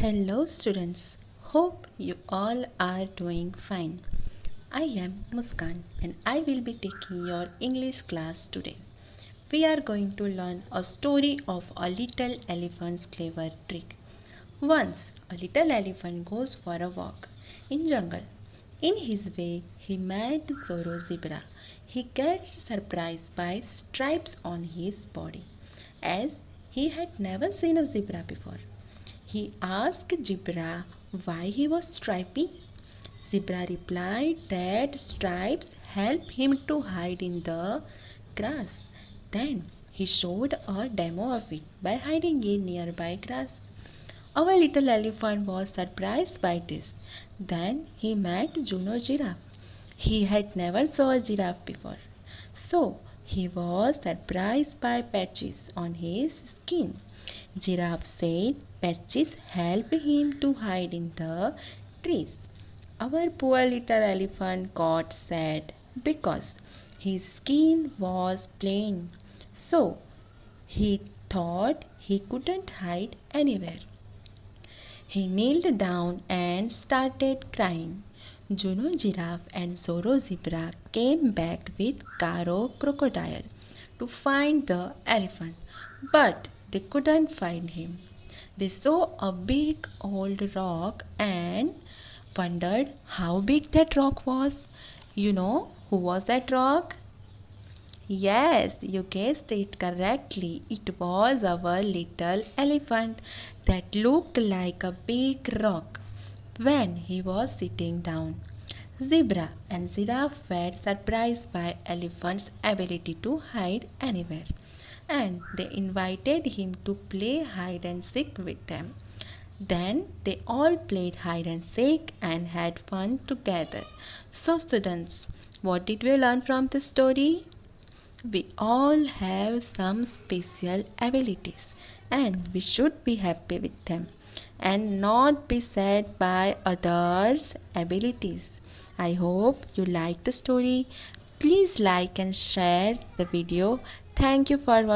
Hello, students. Hope you all are doing fine. I am Muskan and I will be taking your English class today. We are going to learn a story of a little elephant's clever trick. Once a little elephant goes for a walk in jungle. In his way, he met Zorro zebra. He gets surprised by stripes on his body, as he had never seen a zebra before. He asked Zebra why he was stripy. Zebra replied that stripes help him to hide in the grass. Then he showed a demo of it by hiding in nearby grass. Our little elephant was surprised by this. Then he met Juno giraffe. He had never saw a giraffe before. So he was surprised by patches on his skin. Giraffe said patches helped him to hide in the trees. Our poor little elephant got sad because his skin was plain. So he thought he couldn't hide anywhere. He kneeled down and started crying. Juno giraffe and Zorro zebra came back with Karo crocodile to find the elephant, but they couldn't find him. They saw a big old rock and wondered how big that rock was. You know who was that rock? Yes, you guessed it correctly. It was our little elephant that looked like a big rock when he was sitting down. Zebra and giraffe were surprised by elephant's ability to hide anywhere and they invited him to play hide and seek with them. Then they all played hide and seek and had fun together. So students, what did we learn from this story? We all have some special abilities and we should be happy with them and not be sad by others' abilities. I hope you like the story. Please like and share the video. Thank you for watching.